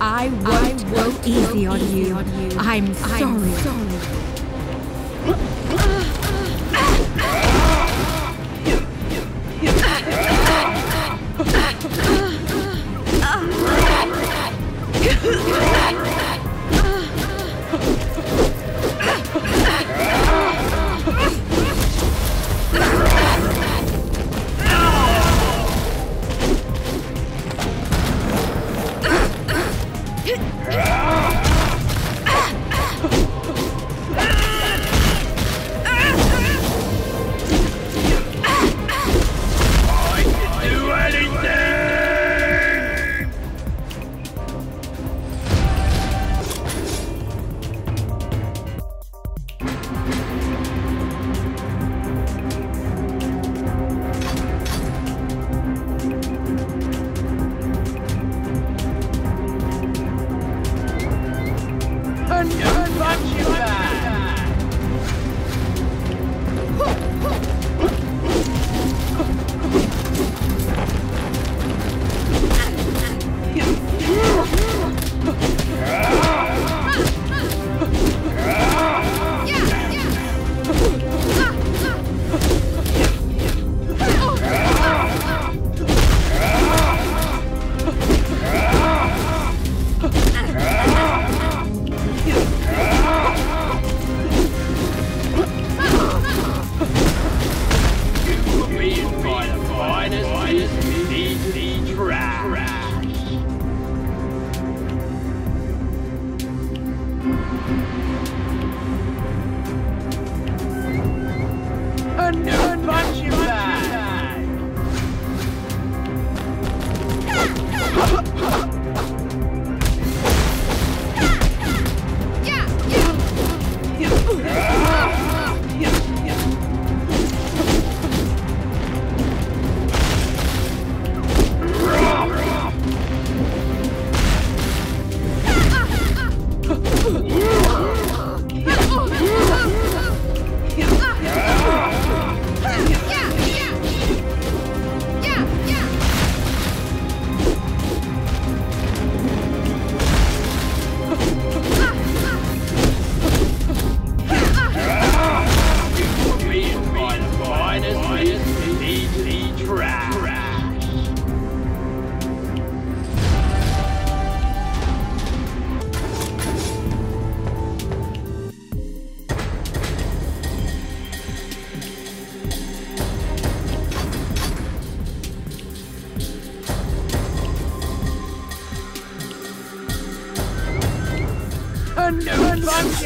I won't, I won't go, easy, on easy, on you. I'm sorry. I'm sorry. Ah!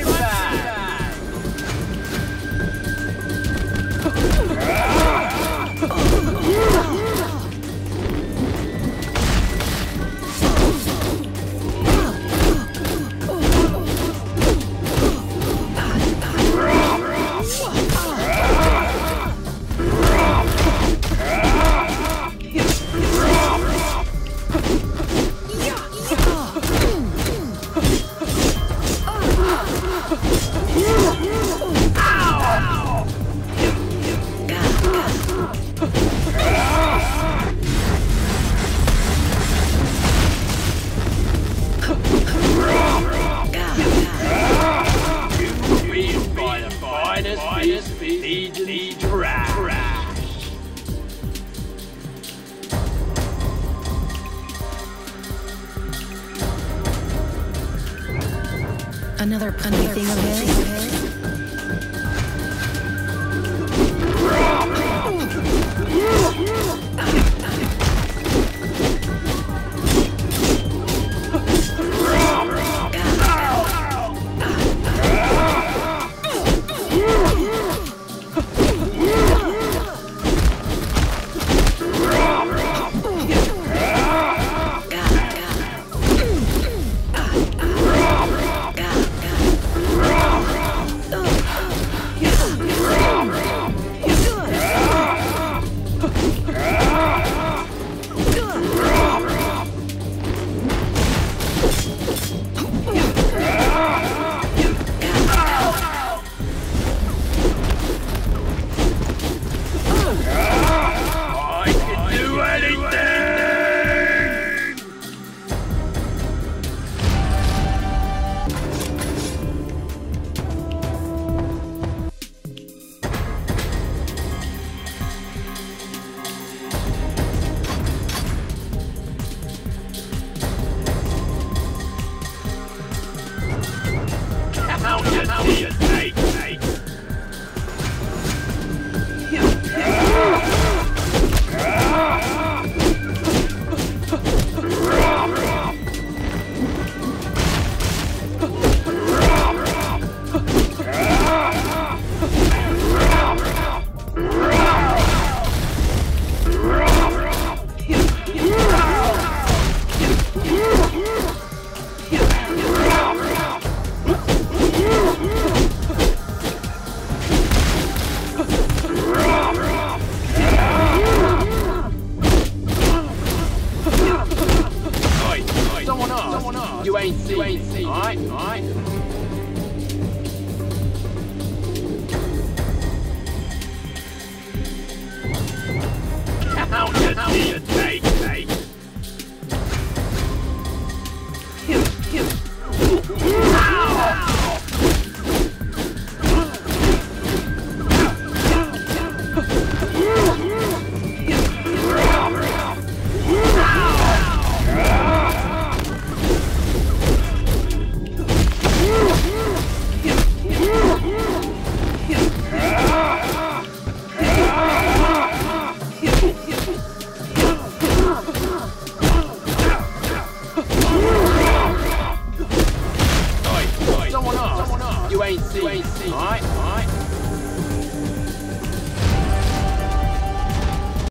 Rocket Ride! Another punny thing of his. Count Someone asked. Someone asked. You. You ain't